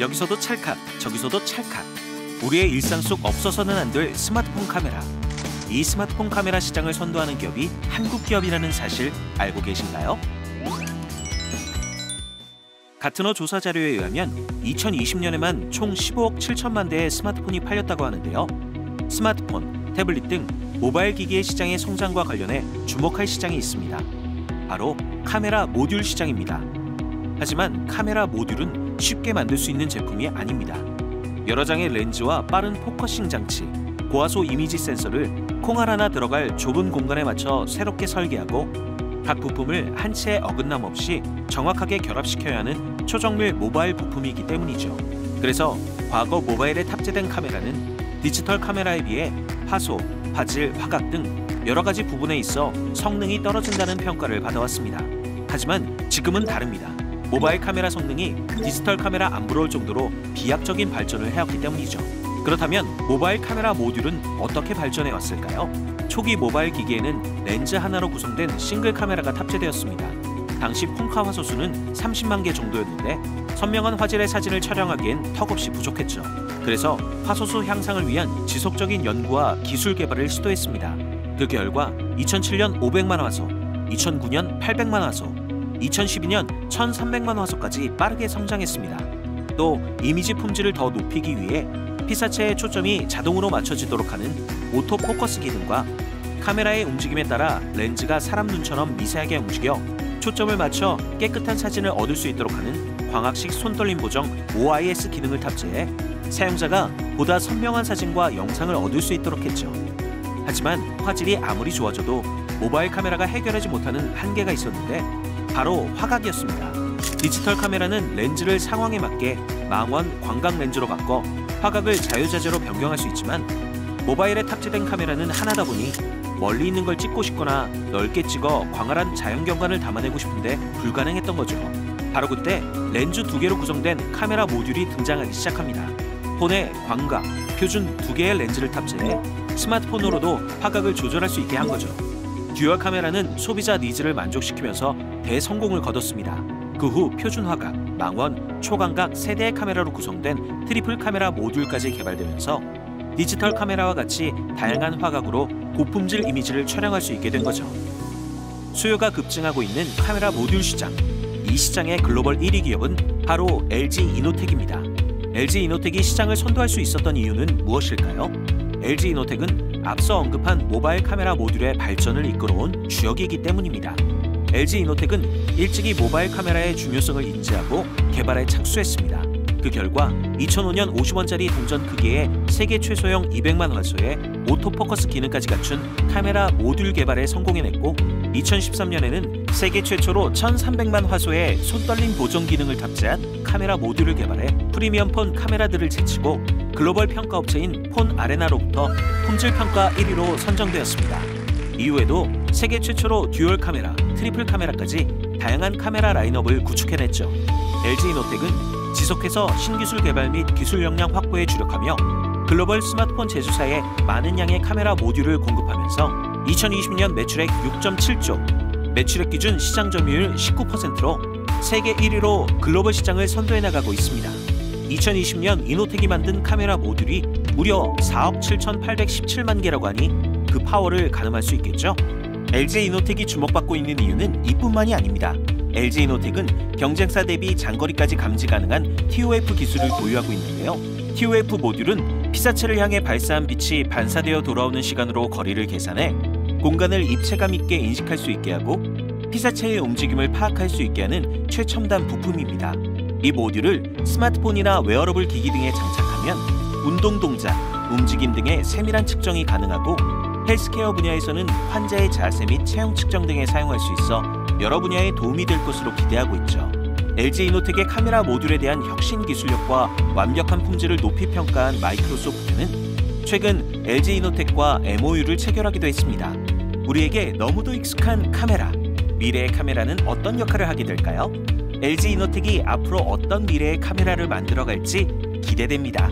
여기서도 찰칵, 저기서도 찰칵. 우리의 일상 속 없어서는 안 될 스마트폰 카메라. 이 스마트폰 카메라 시장을 선도하는 기업이 한국 기업이라는 사실 알고 계신가요? 가트너 조사 자료에 의하면 2020년에만 총 15억 7천만 대의 스마트폰이 팔렸다고 하는데요. 스마트폰, 태블릿 등 모바일 기기의 시장의 성장과 관련해 주목할 시장이 있습니다. 바로 카메라 모듈 시장입니다. 하지만 카메라 모듈은 쉽게 만들 수 있는 제품이 아닙니다. 여러 장의 렌즈와 빠른 focusing 장치, 고화소 이미지 센서를 콩알 하나 들어갈 좁은 공간에 맞춰 새롭게 설계하고 각 부품을 한 치의 어긋남 없이 정확하게 결합시켜야 하는 초정밀 모바일 부품이기 때문이죠. 그래서 과거 모바일에 탑재된 카메라는 디지털 카메라에 비해 화소, 화질, 화각 등 여러 가지 부분에 있어 성능이 떨어진다는 평가를 받아왔습니다. 하지만 지금은 다릅니다. 모바일 카메라 성능이 디지털 카메라 안 부러울 정도로 비약적인 발전을 해왔기 때문이죠. 그렇다면 모바일 카메라 모듈은 어떻게 발전해 왔을까요? 초기 모바일 기기에는 렌즈 하나로 구성된 싱글 카메라가 탑재되었습니다. 당시 폰카 화소수는 30만 개 정도였는데 선명한 화질의 사진을 촬영하기엔 턱없이 부족했죠. 그래서 화소수 향상을 위한 지속적인 연구와 기술 개발을 시도했습니다. 그 결과 2007년 500만 화소, 2009년 800만 화소, 2012년 1300만 화소까지 빠르게 성장했습니다. 또 이미지 품질을 더 높이기 위해 피사체의 초점이 자동으로 맞춰지도록 하는 오토 포커스 기능과 카메라의 움직임에 따라 렌즈가 사람 눈처럼 미세하게 움직여 초점을 맞춰 깨끗한 사진을 얻을 수 있도록 하는 광학식 손떨림 보정 OIS 기능을 탑재해 사용자가 보다 선명한 사진과 영상을 얻을 수 있도록 했죠. 하지만 화질이 아무리 좋아져도 모바일 카메라가 해결하지 못하는 한계가 있었는데 바로 화각이었습니다. 디지털 카메라는 렌즈를 상황에 맞게 망원 광각 렌즈로 바꿔 화각을 자유자재로 변경할 수 있지만 모바일에 탑재된 카메라는 하나다 보니 멀리 있는 걸 찍고 싶거나 넓게 찍어 광활한 자연 경관을 담아내고 싶은데 불가능했던 거죠. 바로 그때 렌즈 두 개로 구성된 카메라 모듈이 등장하기 시작합니다. 폰에 광각, 표준 두 개의 렌즈를 탑재해 스마트폰으로도 화각을 조절할 수 있게 한 거죠. 듀얼 카메라는 소비자 니즈를 만족시키면서 대성공을 거뒀습니다. 그 후 표준 화각, 망원, 초광각 세 대의 카메라로 구성된 트리플 카메라 모듈까지 개발되면서 디지털 카메라와 같이 다양한 화각으로 고품질 이미지를 촬영할 수 있게 된 거죠. 수요가 급증하고 있는 카메라 모듈 시장. 이 시장의 글로벌 1위 기업은 바로 LG 이노텍입니다. LG 이노텍이 시장을 선도할 수 있었던 이유는 무엇일까요? LG 이노텍은 앞서 언급한 모바일 카메라 모듈의 발전을 이끌어온 주역이기 때문입니다. LG 이노텍은 일찍이 모바일 카메라의 중요성을 인지하고 개발에 착수했습니다. 그 결과 2005년 50원짜리 동전 크기의 세계 최소형 200만 화소의 오토포커스 기능까지 갖춘 카메라 모듈 개발에 성공해냈고 2013년에는 세계 최초로 1300만 화소의 손떨림 보정 기능을 탑재한 카메라 모듈을 개발해 프리미엄 폰 카메라들을 제치고 글로벌 평가 업체인 폰 아레나로부터 품질 평가 1위로 선정되었습니다. 이후에도 세계 최초로 듀얼 카메라, 트리플 카메라까지 다양한 카메라 라인업을 구축해냈죠. LG이노텍은 지속해서 신기술 개발 및 기술 역량 확보에 주력하며 글로벌 스마트폰 제조사에 많은 양의 카메라 모듈을 공급하면서 2020년 매출액 6.7조, 매출액 기준 시장 점유율 19%로 세계 1위로 글로벌 시장을 선도해 나가고 있습니다. 2020년 이노텍이 만든 카메라 모듈이 무려 4억 7,817만 개라고 하니 그 파워를 가늠할 수 있겠죠? LG 이노텍이 주목받고 있는 이유는 이뿐만이 아닙니다. LG 이노텍은 경쟁사 대비 장거리까지 감지 가능한 TOF 기술을 보유하고 있는데요. TOF 모듈은 피사체를 향해 발사한 빛이 반사되어 돌아오는 시간으로 거리를 계산해 공간을 입체감 있게 인식할 수 있게 하고 피사체의 움직임을 파악할 수 있게 하는 최첨단 부품입니다. 이 모듈을 스마트폰이나 웨어러블 기기 등에 장착하면 운동 동작, 움직임 등의 세밀한 측정이 가능하고 헬스케어 분야에서는 환자의 자세 및 체형 측정 등에 사용할 수 있어 여러 분야에 도움이 될 것으로 기대하고 있죠. LG 이노텍의 카메라 모듈에 대한 혁신 기술력과 완벽한 품질을 높이 평가한 마이크로소프트는 최근 LG 이노텍과 MOU를 체결하기도 했습니다. 우리에게 너무도 익숙한 카메라. 미래의 카메라는 어떤 역할을 하게 될까요? LG 이노텍이 앞으로 어떤 미래의 카메라를 만들어갈지 기대됩니다.